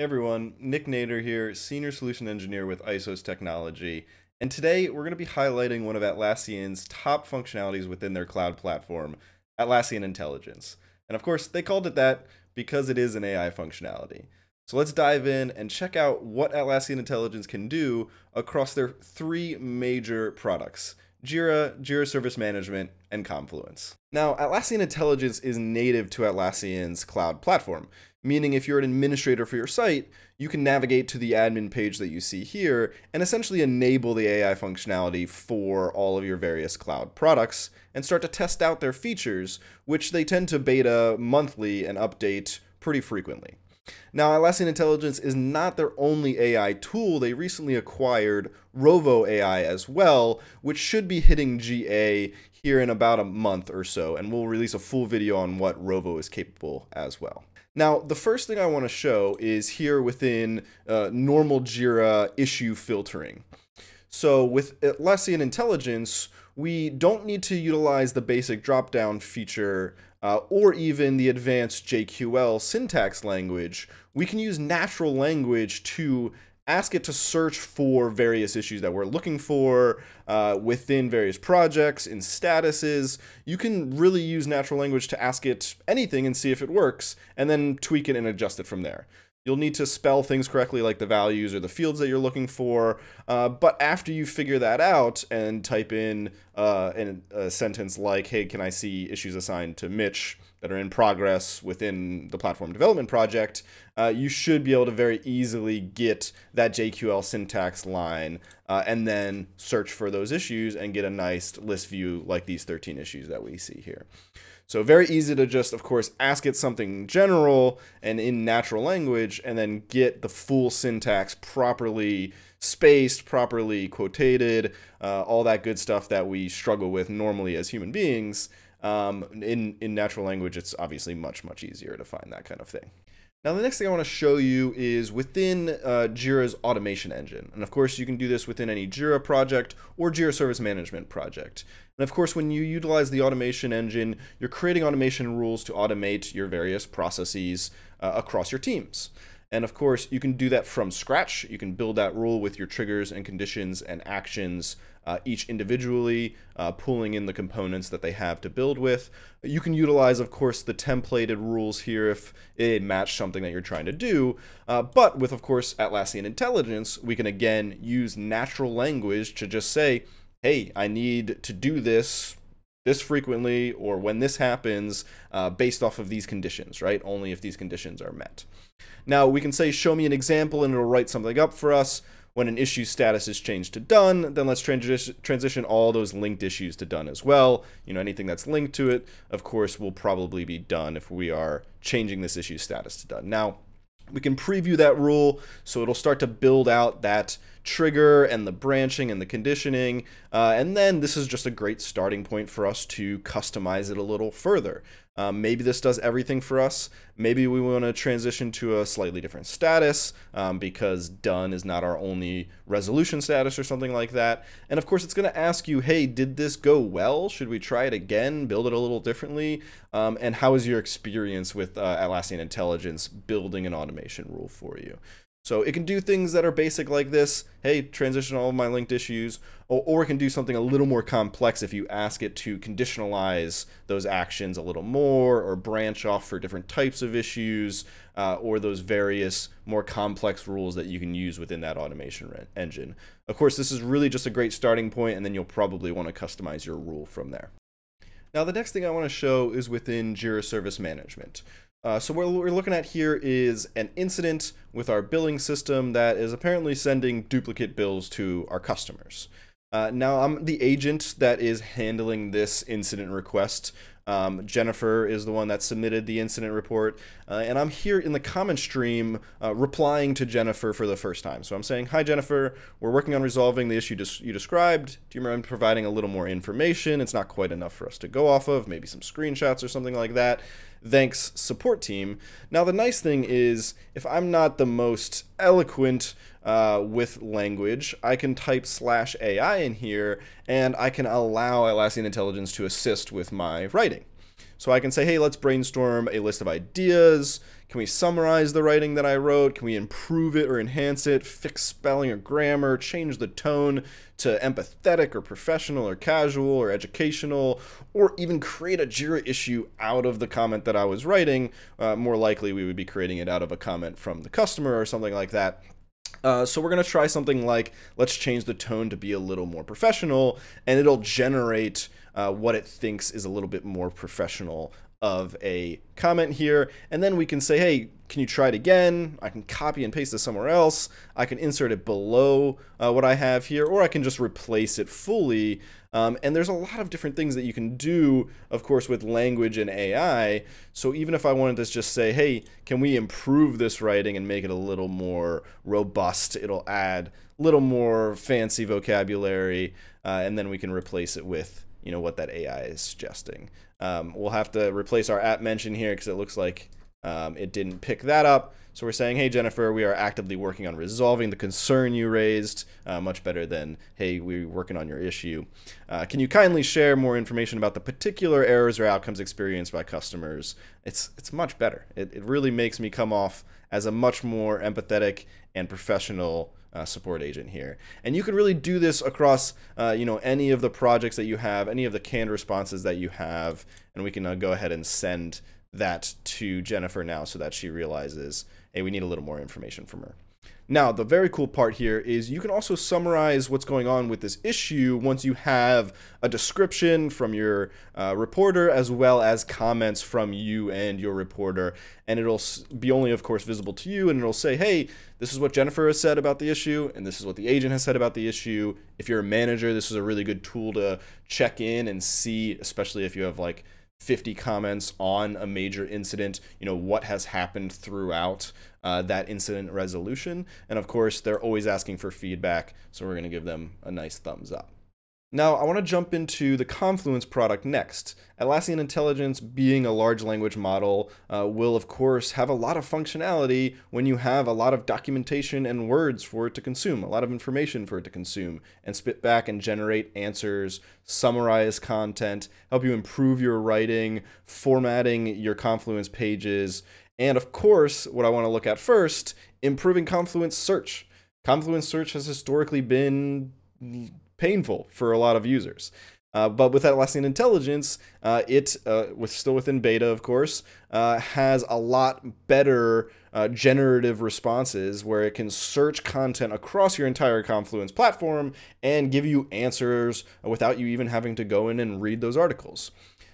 Everyone, Nick Nader here, Senior Solution Engineer with Isos Technology. And today we're going to be highlighting one of Atlassian's top functionalities within their cloud platform, Atlassian Intelligence. And of course, they called it that because it is an AI functionality. So let's dive in and check out what Atlassian Intelligence can do across their three major products. Jira, Jira Service Management, and Confluence. Now, Atlassian Intelligence is native to Atlassian's cloud platform, meaning if you're an administrator for your site, you can navigate to the admin page that you see here and essentially enable the AI functionality for all of your various cloud products and start to test out their features, which they tend to beta monthly and update pretty frequently. Now, Atlassian Intelligence is not their only AI tool. They recently acquired Rovo AI as well, which should be hitting GA here in about a month or so, and we'll release a full video on what Rovo is capable as well. Now, the first thing I want to show is here within uh, normal Jira issue filtering. So with Atlassian Intelligence, we don't need to utilize the basic drop-down feature uh, or even the advanced JQL syntax language. We can use natural language to ask it to search for various issues that we're looking for uh, within various projects, in statuses. You can really use natural language to ask it anything and see if it works, and then tweak it and adjust it from there. You'll need to spell things correctly like the values or the fields that you're looking for. Uh, but after you figure that out and type in, uh, in a sentence like, hey, can I see issues assigned to Mitch that are in progress within the platform development project, uh, you should be able to very easily get that JQL syntax line uh, and then search for those issues and get a nice list view like these 13 issues that we see here. So very easy to just, of course, ask it something general and in natural language and then get the full syntax properly spaced, properly quotated, uh, all that good stuff that we struggle with normally as human beings. Um, in, in natural language, it's obviously much, much easier to find that kind of thing. Now, the next thing I want to show you is within uh, Jira's automation engine. And of course, you can do this within any Jira project or Jira Service Management project. And of course, when you utilize the automation engine, you're creating automation rules to automate your various processes uh, across your teams. And of course, you can do that from scratch. You can build that rule with your triggers and conditions and actions uh, each individually, uh, pulling in the components that they have to build with. You can utilize, of course, the templated rules here if it match something that you're trying to do. Uh, but with, of course, Atlassian Intelligence, we can again use natural language to just say, hey, I need to do this this frequently or when this happens uh, based off of these conditions, right? Only if these conditions are met. Now we can say, show me an example and it'll write something up for us. When an issue status is changed to done, then let's transi transition all those linked issues to done as well. You know, anything that's linked to it, of course, will probably be done if we are changing this issue status to done. Now, we can preview that rule so it'll start to build out that trigger and the branching and the conditioning uh, and then this is just a great starting point for us to customize it a little further um, maybe this does everything for us. Maybe we want to transition to a slightly different status um, because done is not our only resolution status or something like that. And of course it's going to ask you hey did this go well? Should we try it again? Build it a little differently? Um, and how is your experience with uh, Atlassian Intelligence building an automation rule for you so it can do things that are basic like this, hey, transition all of my linked issues, or, or, it can do something a little more complex if you ask it to conditionalize those actions a little more, or branch off for different types of issues, uh, or those various more complex rules that you can use within that automation engine. Of course, this is really just a great starting point, and then you'll probably want to customize your rule from there. Now, the next thing I want to show is within Jira Service Management. Uh, so what we're looking at here is an incident with our billing system that is apparently sending duplicate bills to our customers. Uh, now I'm the agent that is handling this incident request. Um, Jennifer is the one that submitted the incident report, uh, and I'm here in the comment stream uh, replying to Jennifer for the first time. So I'm saying, Hi Jennifer, we're working on resolving the issue you described. Do you mind providing a little more information? It's not quite enough for us to go off of, maybe some screenshots or something like that. Thanks, support team. Now, the nice thing is, if I'm not the most eloquent uh, with language, I can type slash AI in here and I can allow Atlassian Intelligence to assist with my writing. So I can say, hey, let's brainstorm a list of ideas. Can we summarize the writing that I wrote? Can we improve it or enhance it, fix spelling or grammar, change the tone to empathetic or professional or casual or educational, or even create a JIRA issue out of the comment that I was writing? Uh, more likely, we would be creating it out of a comment from the customer or something like that. Uh, so we're going to try something like, let's change the tone to be a little more professional, and it'll generate uh, what it thinks is a little bit more professional of a comment here. And then we can say, hey, can you try it again? I can copy and paste this somewhere else. I can insert it below uh, what I have here, or I can just replace it fully. Um, and there's a lot of different things that you can do, of course, with language and AI. So even if I wanted to just say, hey, can we improve this writing and make it a little more robust? It'll add a little more fancy vocabulary, uh, and then we can replace it with you know what that AI is suggesting. Um, we'll have to replace our at mention here because it looks like um, it didn't pick that up. So we're saying, hey, Jennifer, we are actively working on resolving the concern you raised, uh, much better than, hey, we're working on your issue. Uh, can you kindly share more information about the particular errors or outcomes experienced by customers? It's, it's much better. It, it really makes me come off as a much more empathetic and professional uh, support agent here. And you can really do this across, uh, you know, any of the projects that you have, any of the canned responses that you have, and we can uh, go ahead and send that to Jennifer now so that she realizes, hey, we need a little more information from her. Now, the very cool part here is you can also summarize what's going on with this issue once you have a description from your uh, reporter as well as comments from you and your reporter. And it'll be only, of course, visible to you and it'll say, hey, this is what Jennifer has said about the issue and this is what the agent has said about the issue. If you're a manager, this is a really good tool to check in and see, especially if you have like 50 comments on a major incident, you know, what has happened throughout uh, that incident resolution. And of course, they're always asking for feedback, so we're going to give them a nice thumbs up. Now, I want to jump into the Confluence product next. Atlassian Intelligence, being a large language model, uh, will of course have a lot of functionality when you have a lot of documentation and words for it to consume, a lot of information for it to consume, and spit back and generate answers, summarize content, help you improve your writing, formatting your Confluence pages, and of course, what I want to look at first, improving Confluence search. Confluence search has historically been painful for a lot of users. Uh, but with Atlassian Intelligence, uh, it, uh, with still within beta, of course, uh, has a lot better uh, generative responses where it can search content across your entire Confluence platform and give you answers without you even having to go in and read those articles.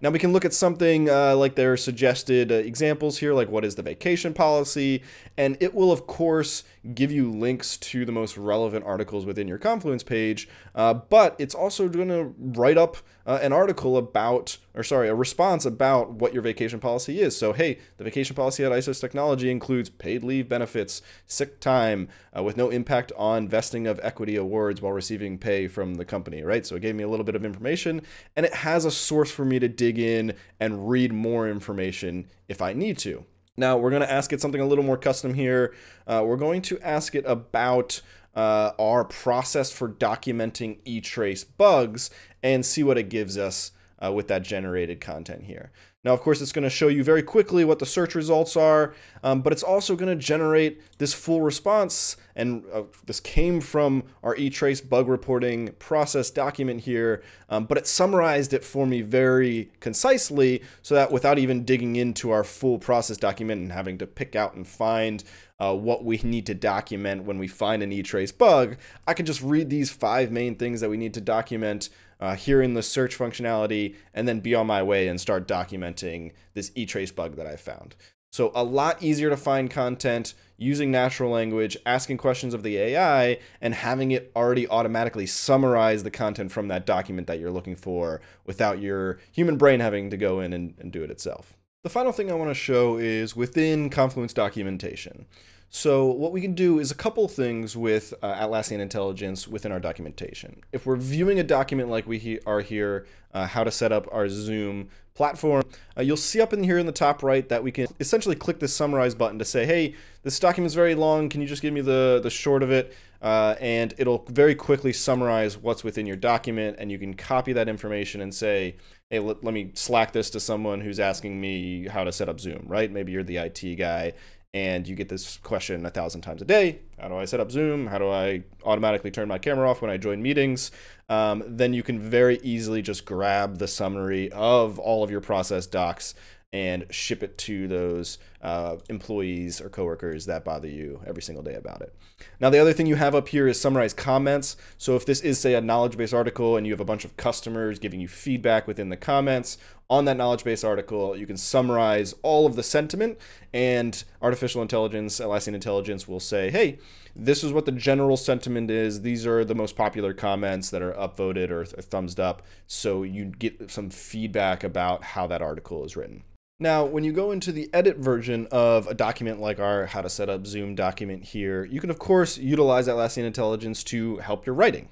Now we can look at something uh, like are suggested uh, examples here, like what is the vacation policy, and it will of course give you links to the most relevant articles within your Confluence page, uh, but it's also going to write up uh, an article about, or sorry, a response about what your vacation policy is. So hey, the vacation policy at Isos Technology includes paid leave benefits, sick time, uh, with no impact on vesting of equity awards while receiving pay from the company, right? So it gave me a little bit of information, and it has a source for me to dig in and read more information if I need to. Now we're going to ask it something a little more custom here. Uh, we're going to ask it about uh, our process for documenting eTrace bugs and see what it gives us uh, with that generated content here. Now, of course, it's going to show you very quickly what the search results are, um, but it's also going to generate this full response. And uh, this came from our eTrace bug reporting process document here, um, but it summarized it for me very concisely so that without even digging into our full process document and having to pick out and find uh, what we need to document when we find an eTrace bug, I can just read these five main things that we need to document uh, here in the search functionality, and then be on my way and start documenting this eTrace bug that I found. So a lot easier to find content using natural language, asking questions of the AI, and having it already automatically summarize the content from that document that you're looking for without your human brain having to go in and, and do it itself. The final thing I want to show is within Confluence documentation. So what we can do is a couple things with uh, Atlassian Intelligence within our documentation. If we're viewing a document like we he are here, uh, how to set up our Zoom platform, uh, you'll see up in here in the top right that we can essentially click the summarize button to say, hey, this document is very long. Can you just give me the, the short of it? uh, and it'll very quickly summarize what's within your document, and you can copy that information and say, hey, let, let me slack this to someone who's asking me how to set up Zoom, right? Maybe you're the IT guy and you get this question a thousand times a day. How do i set up zoom? How do i automatically turn my camera off when i join meetings? Um, then you can very easily just grab the summary of all of your process docs and ship it to those uh, employees or coworkers that bother you every single day about it. Now, the other thing you have up here is summarized comments. So if this is, say, a knowledge base article and you have a bunch of customers giving you feedback within the comments on that knowledge base article, you can summarize all of the sentiment and artificial intelligence, Atlassian intelligence will say, hey, this is what the general sentiment is. These are the most popular comments that are upvoted or th thumbs up. So you get some feedback about how that article is written. Now, when you go into the edit version of a document like our how to set up Zoom document here, you can of course utilize Atlassian Intelligence to help your writing.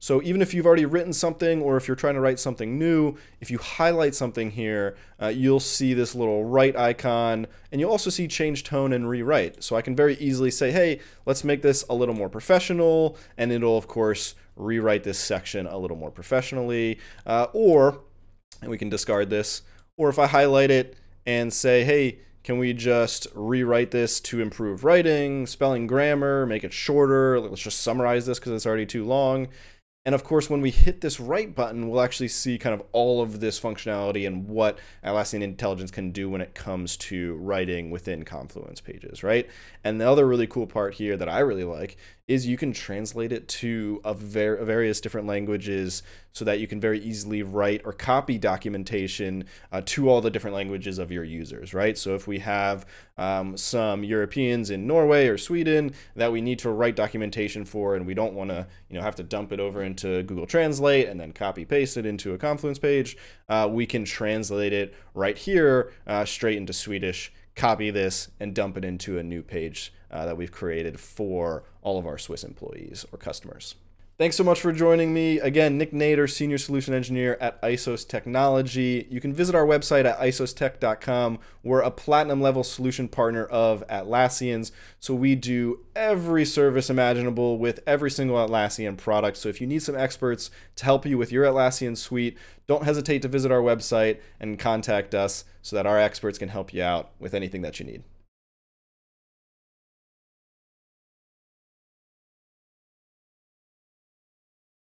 So even if you've already written something or if you're trying to write something new, if you highlight something here, uh, you'll see this little write icon and you'll also see change tone and rewrite. So I can very easily say, hey, let's make this a little more professional and it'll of course rewrite this section a little more professionally. Uh, or, and we can discard this, or if I highlight it and say, hey, can we just rewrite this to improve writing, spelling, grammar, make it shorter? Let's just summarize this because it's already too long. And of course, when we hit this write button, we'll actually see kind of all of this functionality and what Atlassian Intelligence can do when it comes to writing within Confluence pages, right? And the other really cool part here that I really like is you can translate it to a ver various different languages so that you can very easily write or copy documentation uh, to all the different languages of your users, right? So if we have um, some Europeans in Norway or Sweden that we need to write documentation for and we don't want to you know have to dump it over into Google Translate and then copy paste it into a Confluence page, uh, we can translate it right here uh, straight into Swedish copy this and dump it into a new page uh, that we've created for all of our Swiss employees or customers. Thanks so much for joining me. Again, Nick Nader, Senior Solution Engineer at Isos Technology. You can visit our website at isostech.com. We're a platinum level solution partner of Atlassian's. So we do every service imaginable with every single Atlassian product. So if you need some experts to help you with your Atlassian suite, don't hesitate to visit our website and contact us so that our experts can help you out with anything that you need.